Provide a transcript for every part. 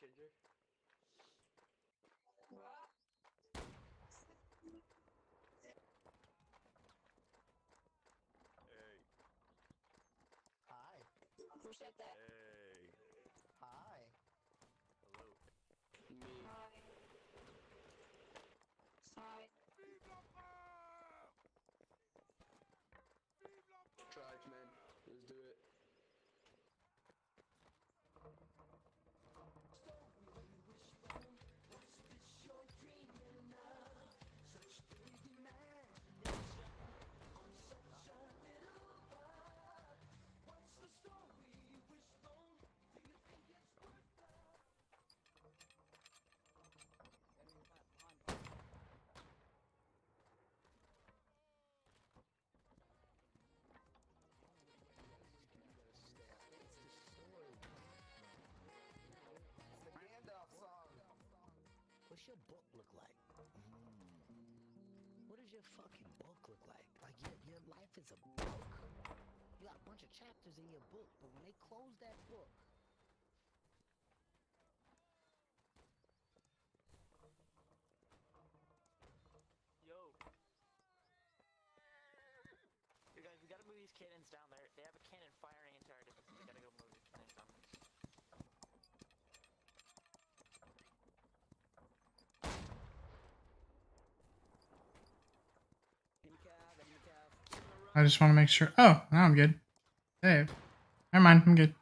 changer. Hey, Hi. Who said that? hey, book look like? What does your fucking book look like? Like your your life is a book. You got a bunch of chapters in your book, but when they close that book, Yo. You guys, we gotta move these cannons down there. They have a cannon firing into our distance. We gotta go move these cannons down there. I just want to make sure. Oh, now I'm good. Save. Never mind, I'm good.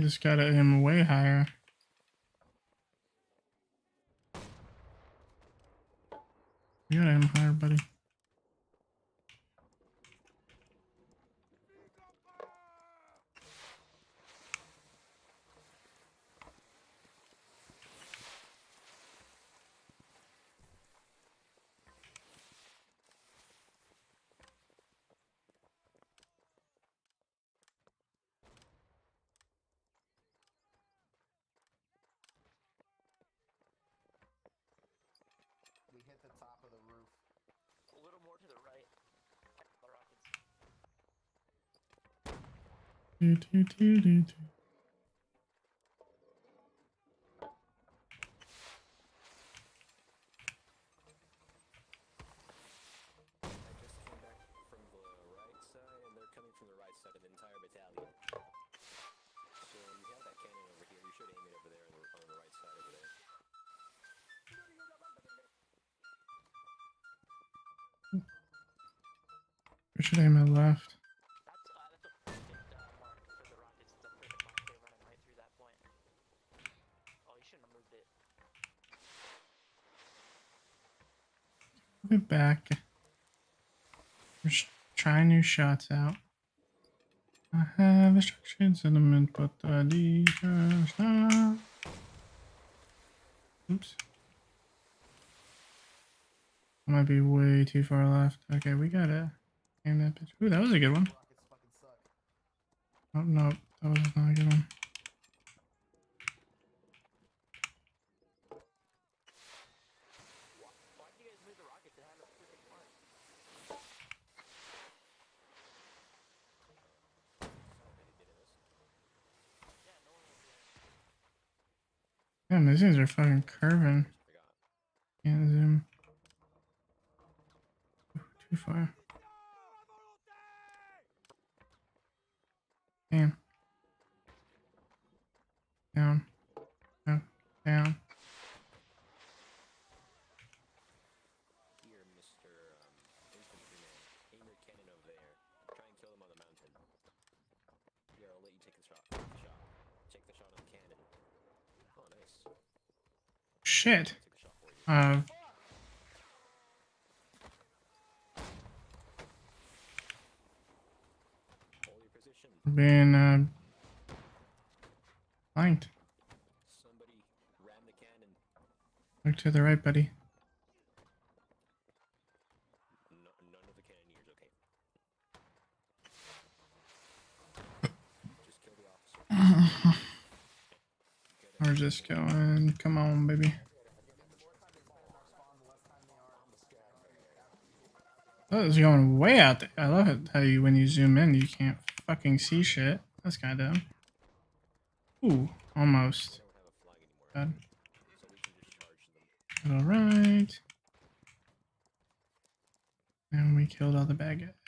You just gotta aim way higher. You gotta aim higher, buddy. We hit the top of the roof. A little more to the right. The rockets. Do, do, do, back. Sh- trying new shots out. I have a structured sentiment, but I need cash now. Oops. I might be way too far left. Okay, we got it. Aim that bitch. Ooh, that was a good one. Oh, no, that was not a good one. Why, why did you guys move the rockets? It had a perfect mark. Yeah, no one was there. Damn, these things are fucking curving. Can't zoom. Too far. Damn. Down. Down. Down. Here, Mr. Um, infantryman. Aim your cannon over there. Try and kill them on the mountain. Shit. Uh, being uh, flanked. Somebody ram the cannon. Look to the right, buddy. Okay? Just going? Come on, baby. Oh, it's going way out there. I love it how you when you zoom in you can't fucking see shit. That's kind of. Ooh, almost. All right. And we killed all the bad guys.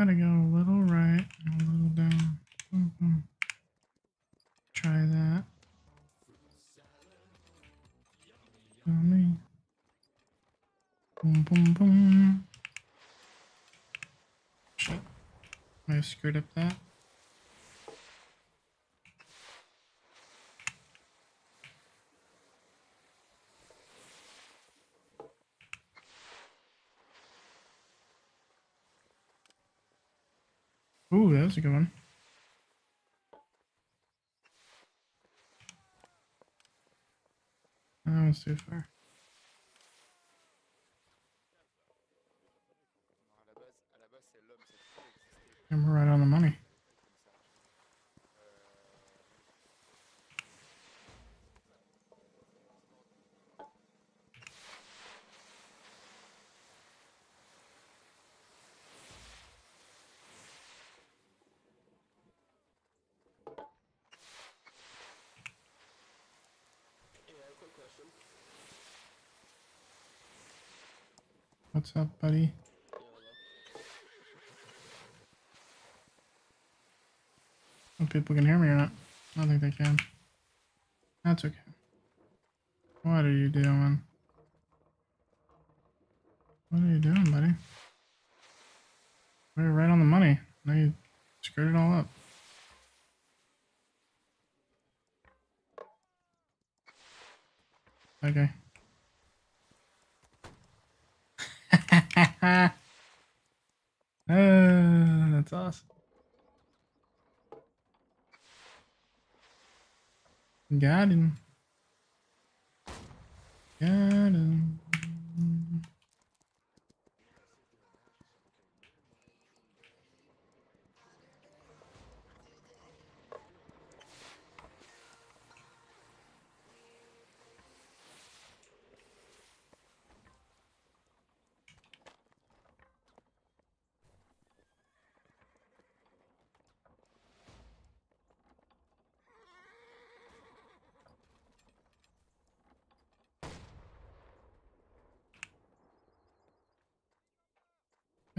Gotta go a little right and a little down. Boom, boom. Try that. Tell me. Boom, boom, boom. Shit. I screwed up that. Ooh, that was a good one. That was too far. What's up, buddy? People can hear me or not. I don't think they can. That's okay. What are you doing? What are you doing, buddy? We're right on the money. Now you screwed it all up. Okay. Uh, that's awesome. Got him. Got him.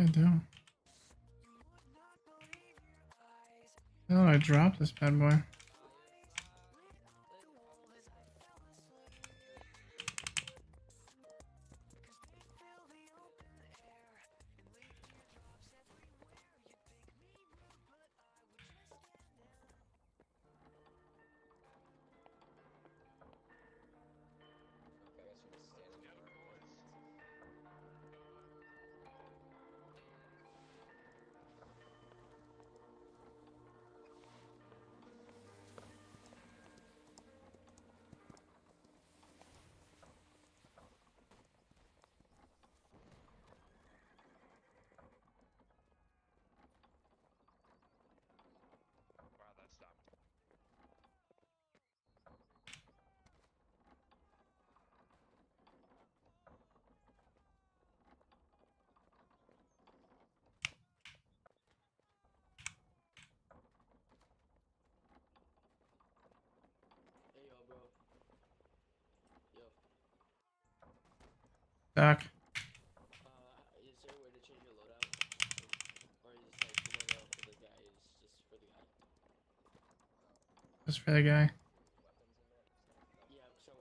I do. Oh, I dropped this bad boy. Uh, is just for the guy? Just for the guy. Yeah, so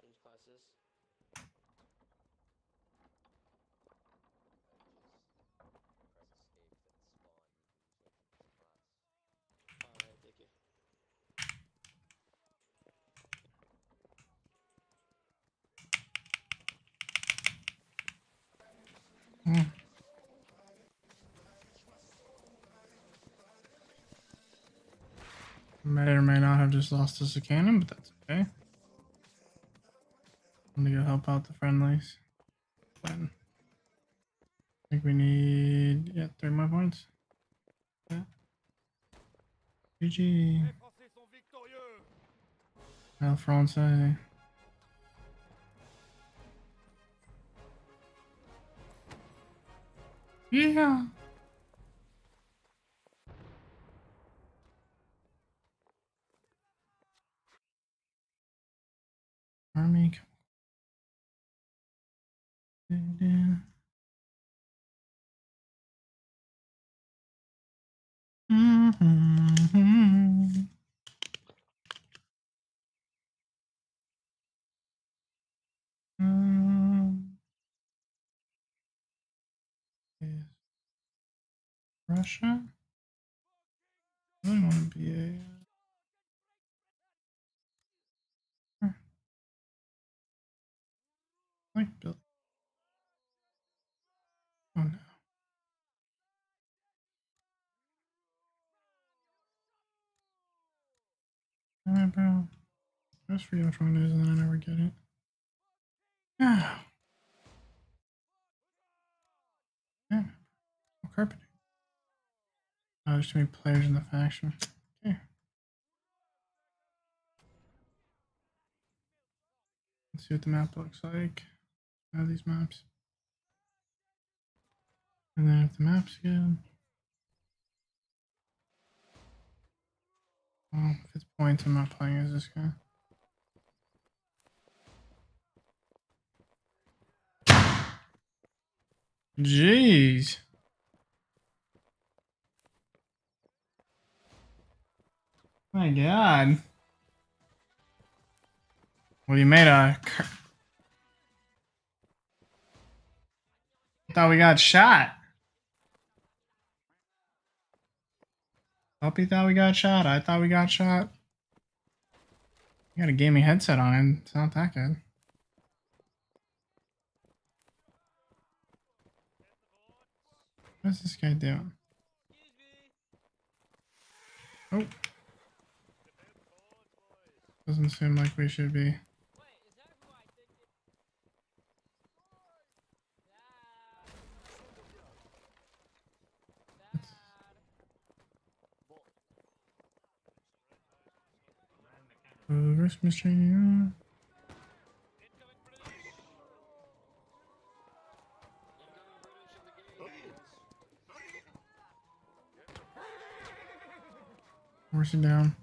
change classes. Alright, thank you. Hmm. May or may not have just lost us a cannon, but that's okay. I'm gonna go help out the friendlies. I think we need yeah three more points. Yeah. GG. El Francais. Eh? Yeah. Army. come- Mhm. Um, is Russia? I really want to be a. uh, huh. Like Bill. Oh no. Alright, bro. I just forget which one it is and then I never get it. Ah. Yeah. No carpeting. Oh, there's too many players in the faction. Okay. Let's see what the map looks like. Have these maps. And then if the map's good. Well, if it's points, I'm not playing as this guy. Jeez. My god. Well, you made a. Thought we got shot. Puppy thought we got shot. I thought we got shot. You got a gaming headset on it. It's not that good. What's this guy doing? Oh. Doesn't seem like we should be. Uh, Christmas tree. Horse it down.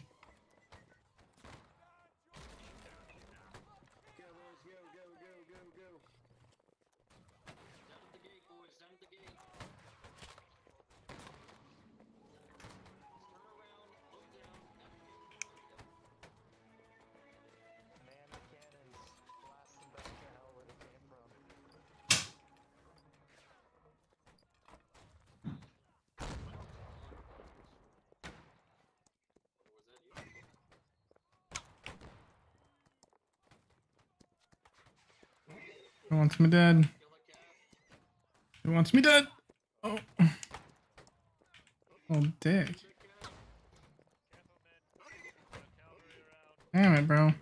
Who wants me dead? Who wants me dead? Oh. Oh, dick. Damn it, bro.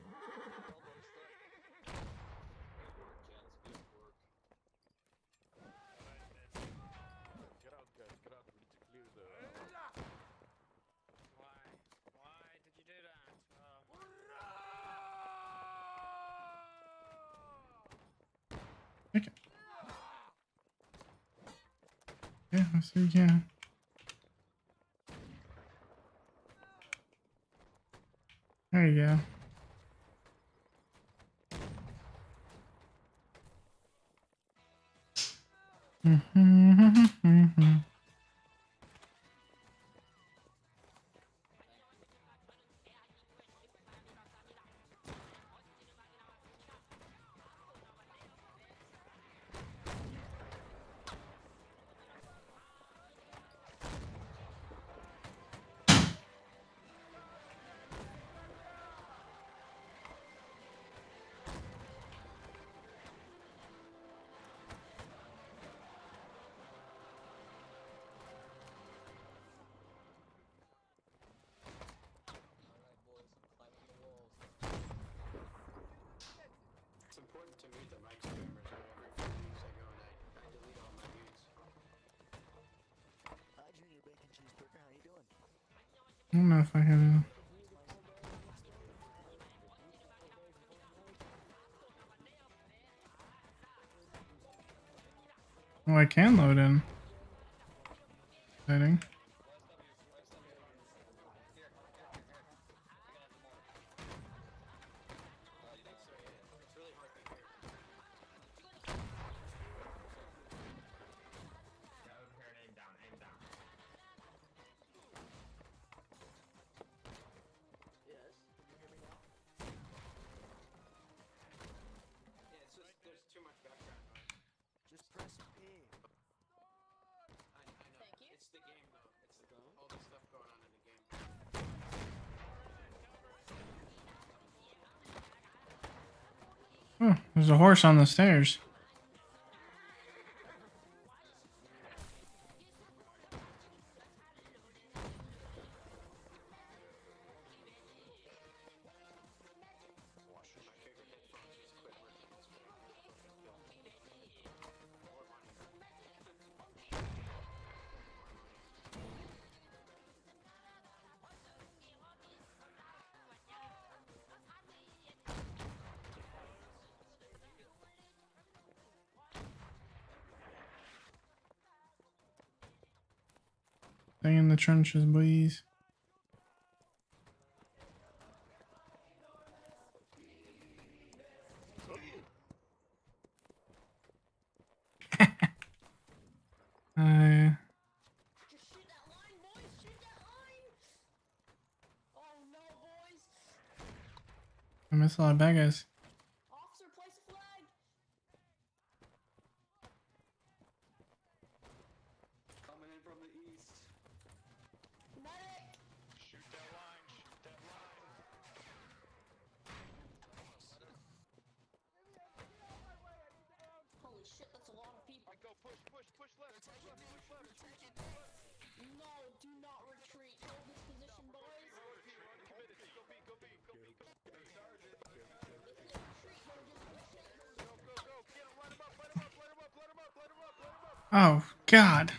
Get out, guys, get out. We need to clear the. Why? Why did you do that? Uh, Take it. You can. There you go. to mute the whenever I go and I, I delete all my mutes. Hi, Junior Bacon Cheeseburger. How you doing? I don't know if I have a... Oh, I can load in. Exciting. There's a horse on the stairs. Stay in the trenches, boys. uh... I miss a lot of bad guys. God.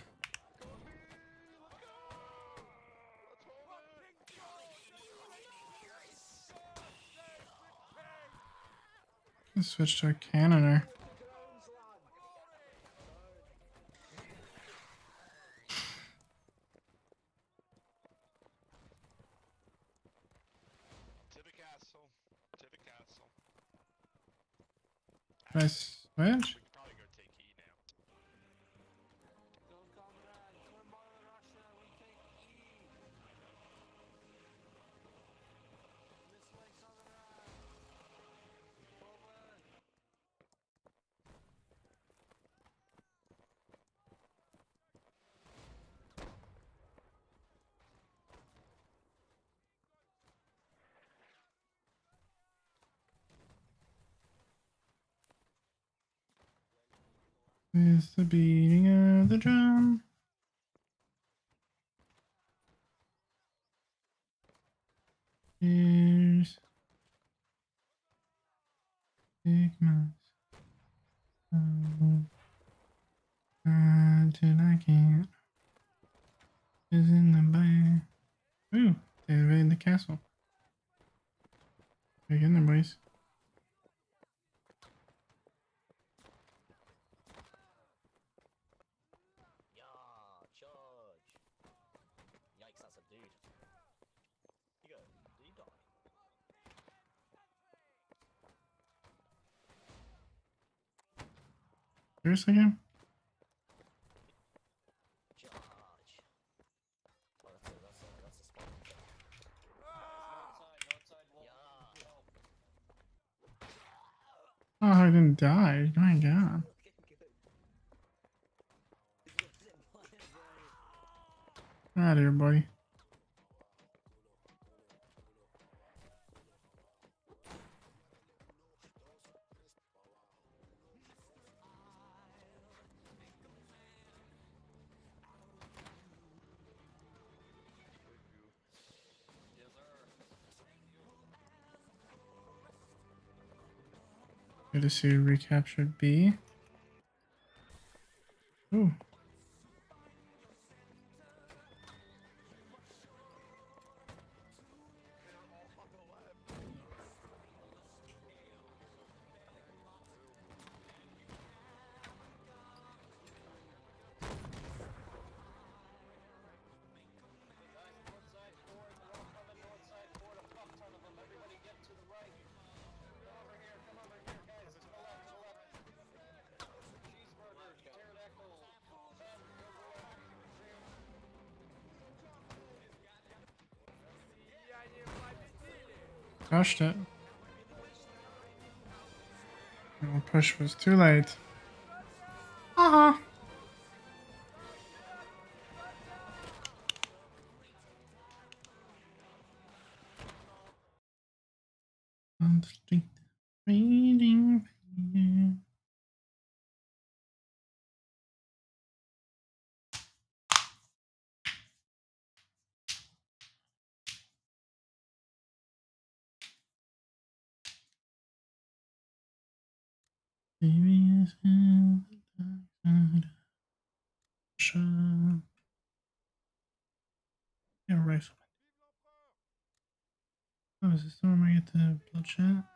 Switch to a cannoner. is the beating of the drum. years? Good to see recaptured B. Ooh, pushed it. Push was too late. 그.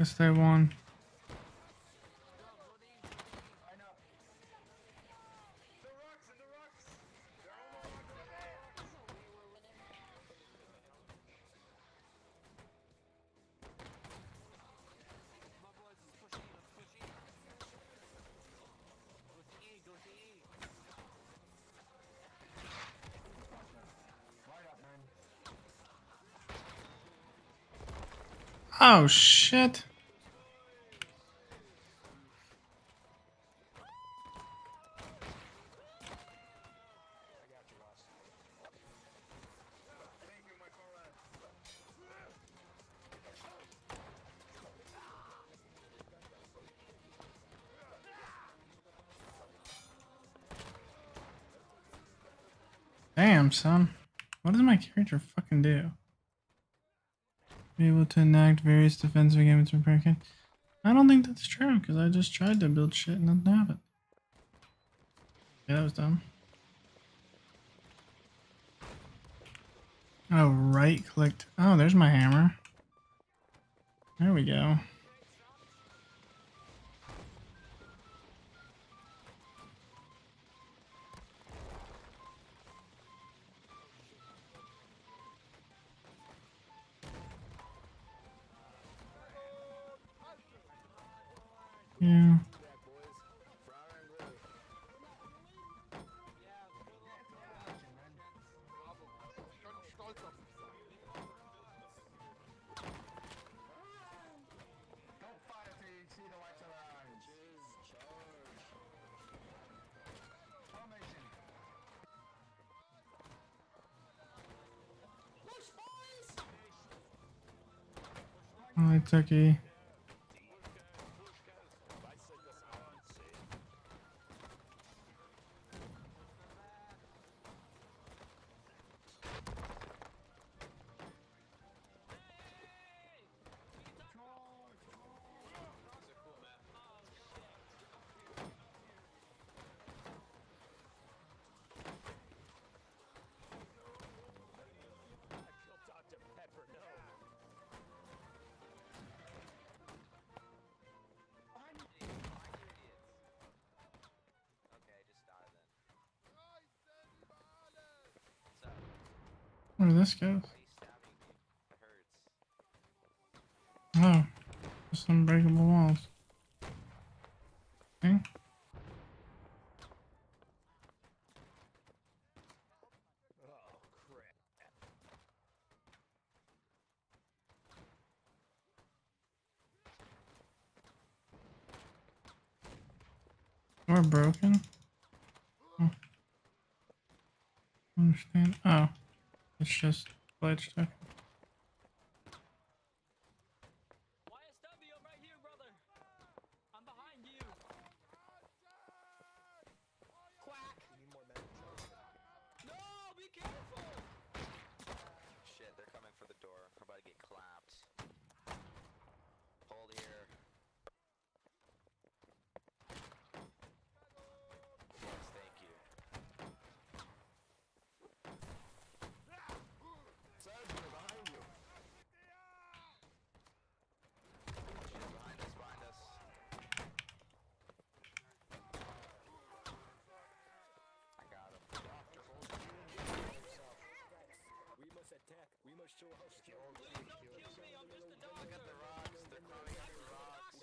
Guess they won. Oh shit. Damn, son. What does my character fucking do? Be able to enact various defensive games from Hurricane. I don't think that's true, because I just tried to build shit and have it. Yeah, that was dumb. Oh, right clicked. Oh, there's my hammer. There we go. Oh, it's Where this goes? Oh, just unbreakable walls. Okay. Or broken? Oh. Understand? Oh. It's just glitched. Okay. YSW, I'm right here, brother. I'm behind you. Quack. No, be careful. Shit, they're coming for the door. We're about to get clapped. Hold here. Yes, thank you. Sergeant, behind you. Shit, behind us, behind us. I got him. Doctor, hold We must attack. We must show how skilled we Please don't kill me. I'm just a Look at the doctor. rocks. They're throwing at the rocks.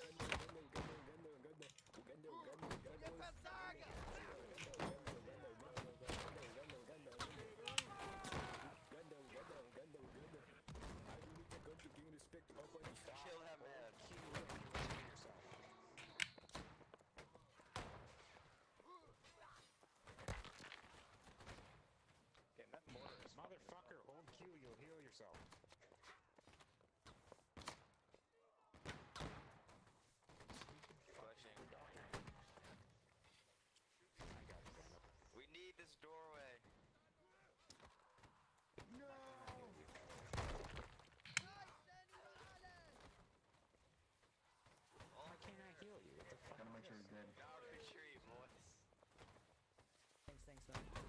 Kill him, man. Getting that mortar. Motherfucker, hold Q, you'll heal yourself. Pushing. We need this doorway. Why can't I heal you? What the fuck? Gotta make sure he's dead. retreat, boys. Thanks, thanks, thanks.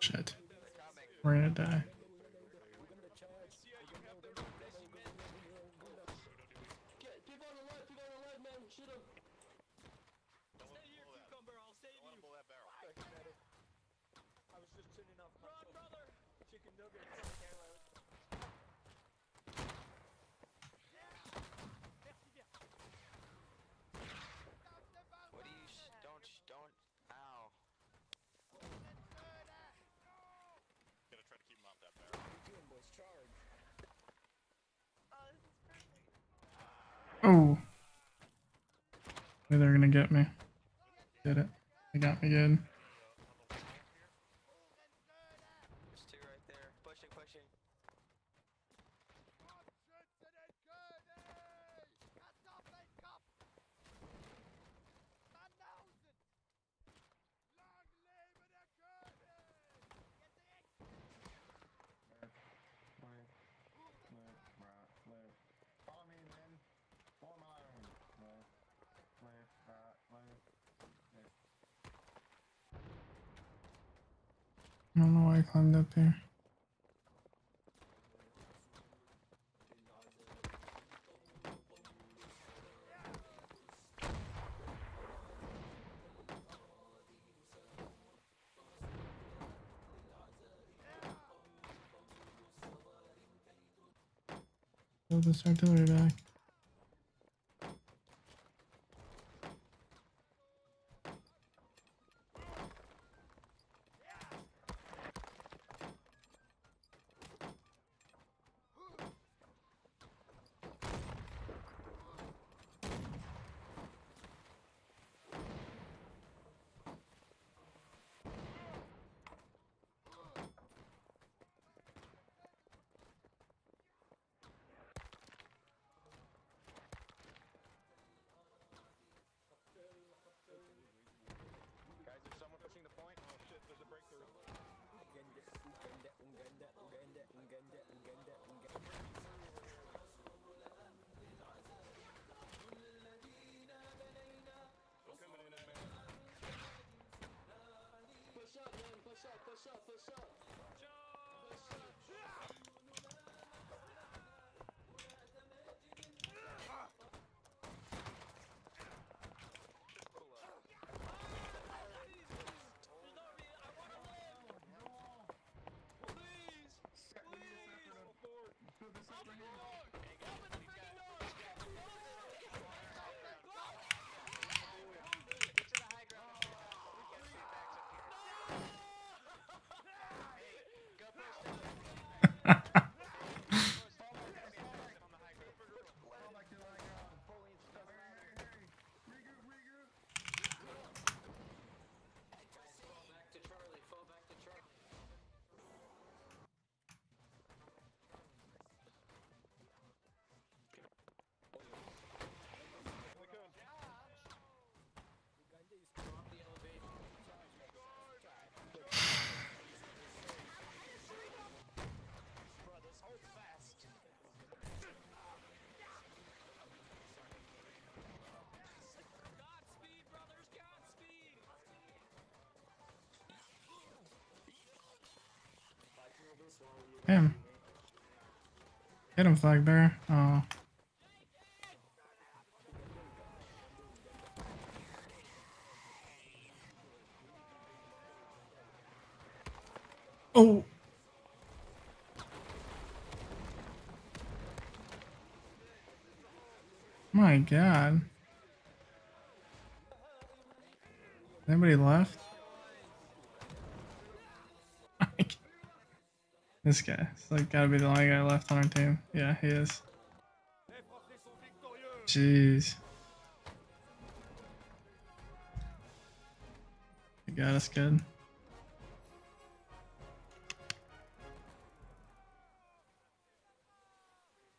shit. We're gonna die. Get people on the left, people on the left, man. Shoot him. Stay here, cucumber. I'll save you. I was just tuning up my Run, brother. chicken nugget from Halo. What do you? Sh- don't. Sh- don't. Ow. Oh. They're gonna get me. Did it. They got me good. There's two right there. Pushing, pushing. Follow me, man. Follow my line. Left, left, right, left, left. I don't know why I climbed up here. Throw this artillery back. Damn. Get him, flag bearer. Oh. Oh. My god. Anybody left? This guy. It's like gotta be the only guy left on our team. Yeah, he is. Jeez. He got us good.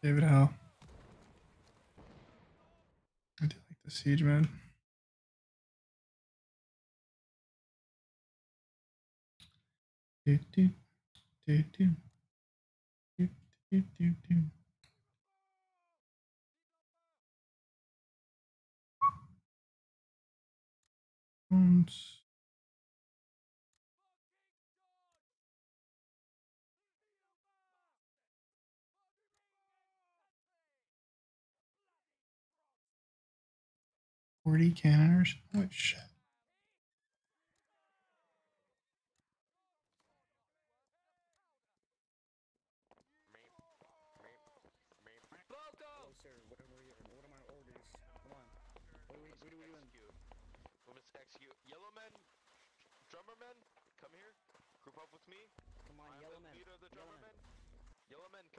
David Howe. I do like the siege man. Do, do, and Forty cannon or oh, shit.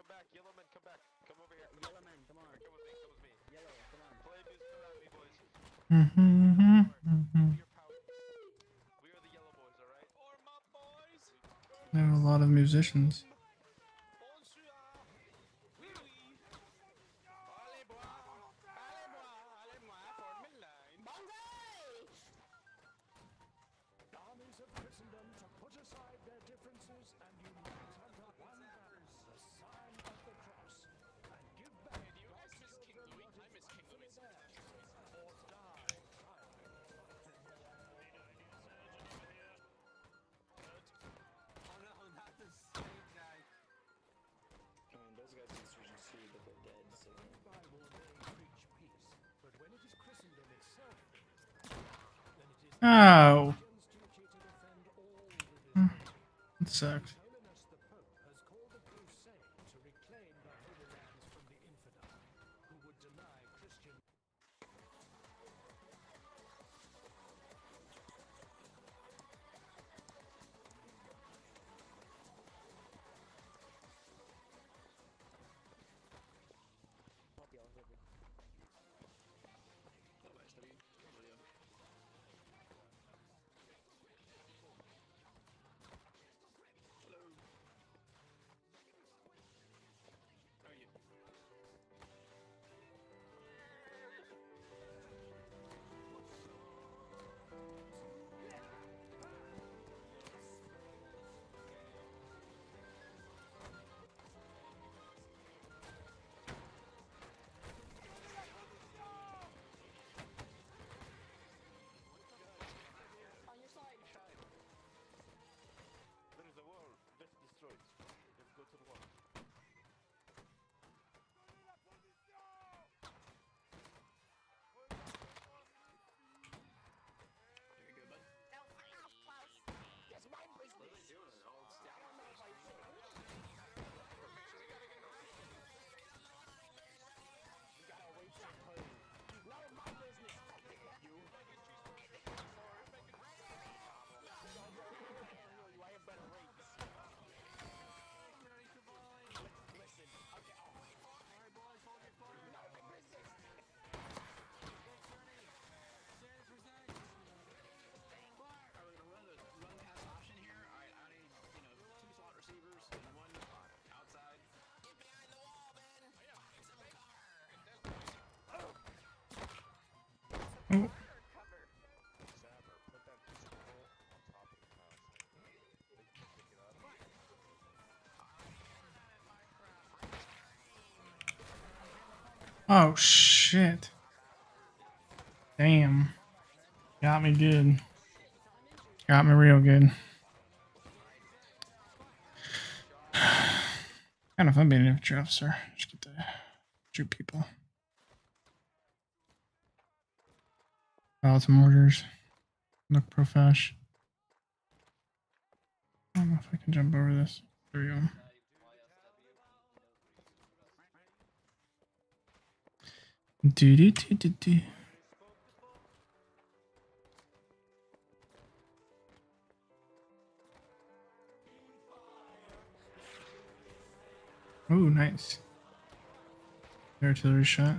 come back. Yellow men, come back. Come over here. Come Yellow men, come on. Come with me, come with me. Yellow, come on. Play music around me, boys. Mm-hmm. mm-hmm, mm-hmm. There are a lot of musicians. Oh. Hmm. That sucks. Oh shit. Damn. Got me good. Got me real good. kind of fun being an infantry officer. Just get to shoot people. Pallets and mortars. Look, Profesh. I don't know if I can jump over this. There we go. Do do do do do. Oh, nice. Artillery shot.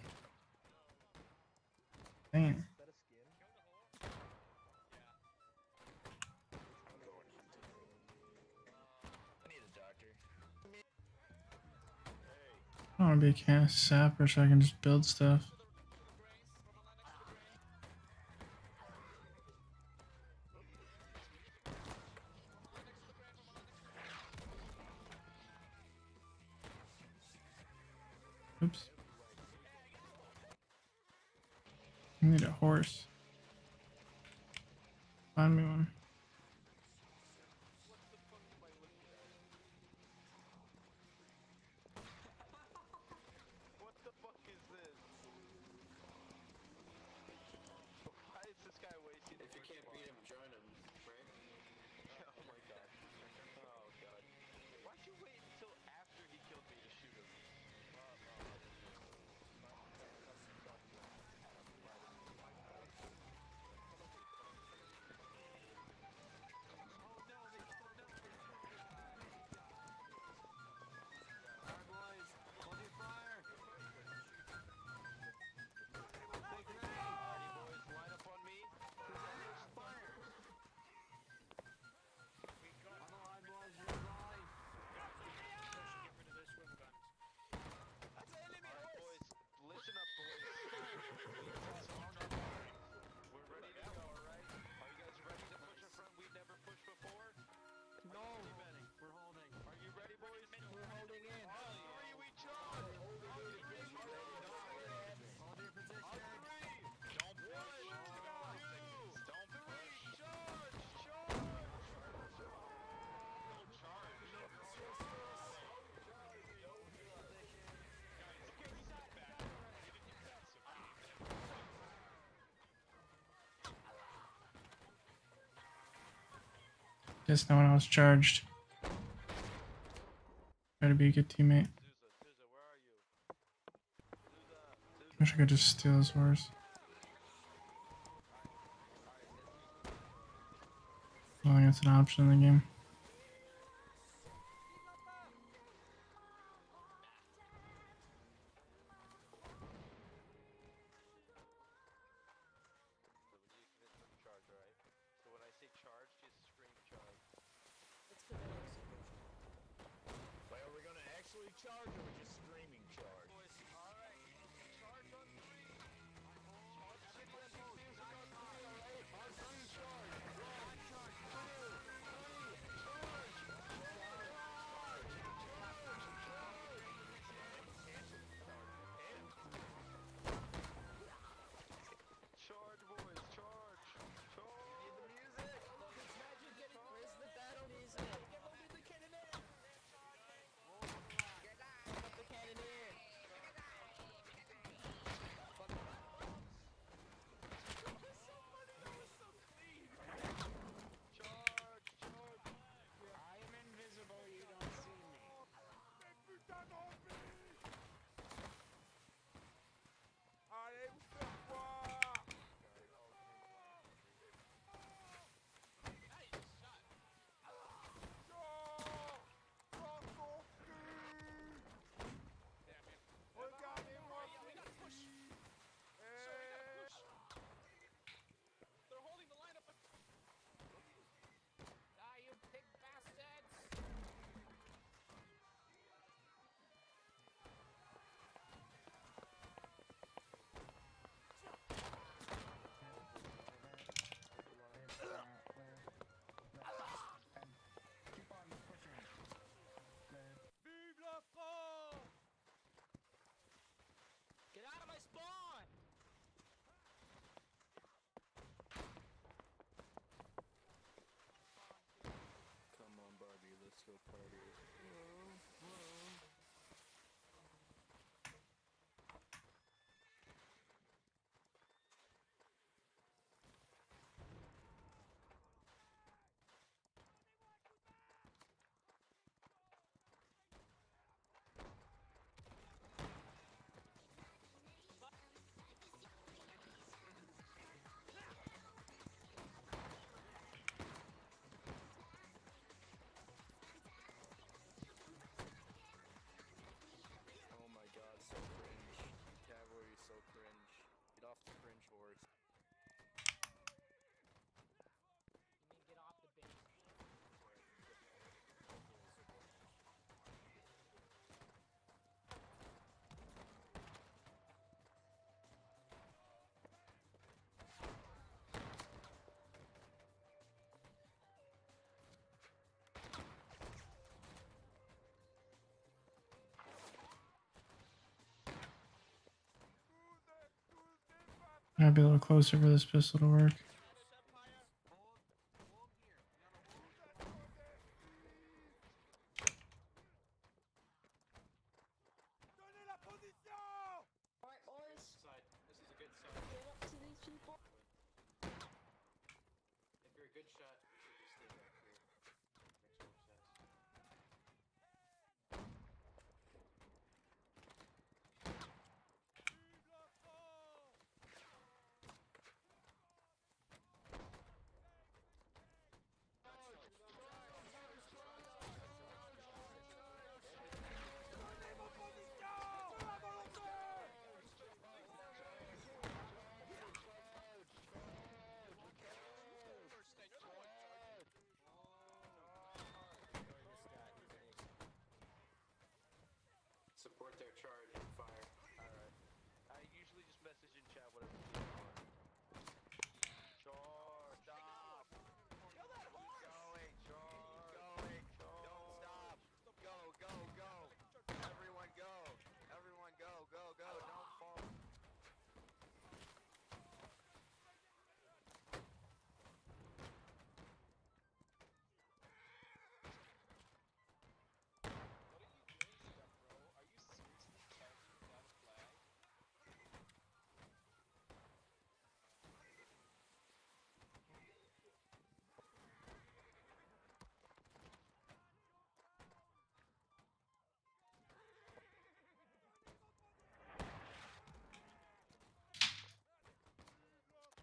I want to be a cast sapper so I can just build stuff. Guess no one else charged. Try to be a good teammate. Wish I could just steal his horse. I think that's an option in the game. Might be a little closer for this pistol to work.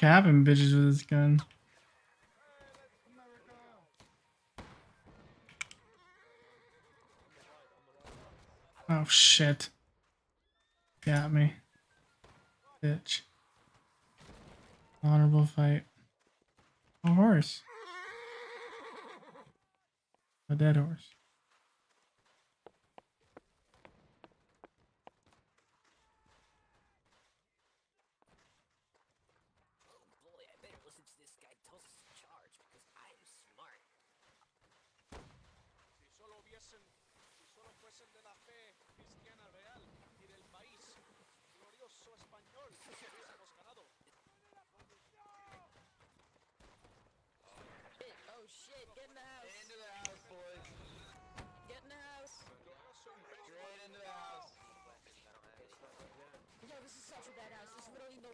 capping bitches with this gun. Oh shit. Got me. Bitch. Honorable fight. A horse. A dead horse.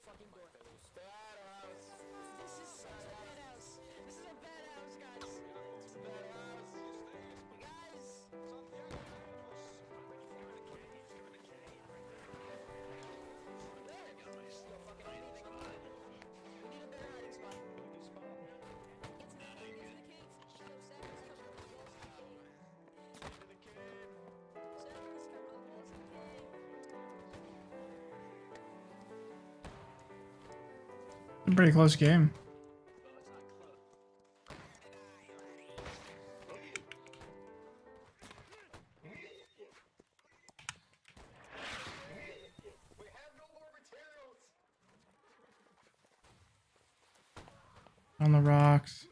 fucking door. Pretty close game. On the rocks.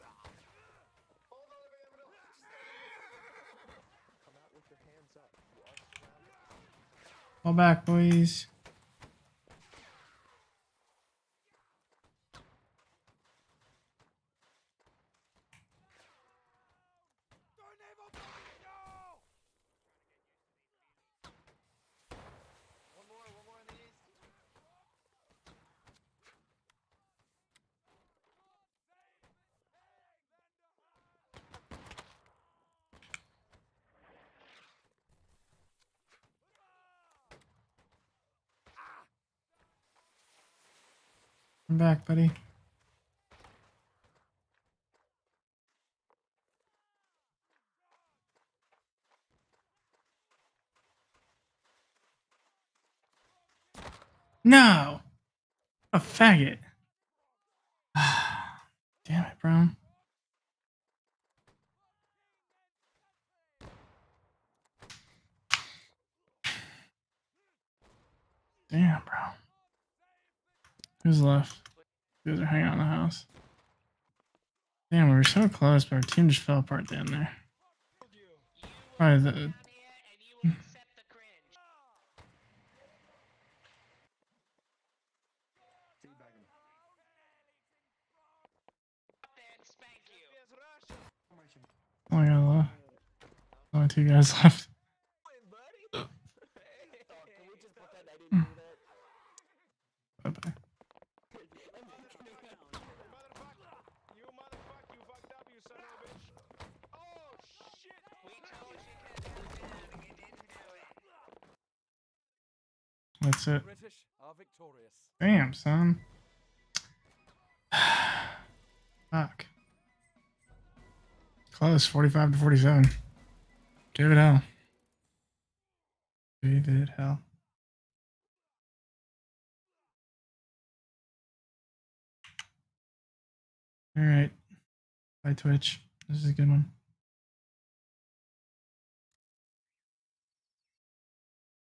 Fall back, boys. I'm back, buddy. No! A faggot. Damn it, bro. Damn, bro. Who's left? You guys are hanging out in the house. Damn, we were so close, but our team just fell apart down there. Probably the. Oh my god, left. Only two guys left. Oh, can That's it. British are victorious. Damn, son. Fuck. Close, 45 to 47. Give it hell. Give it hell. All right. Bye, Twitch. This is a good one.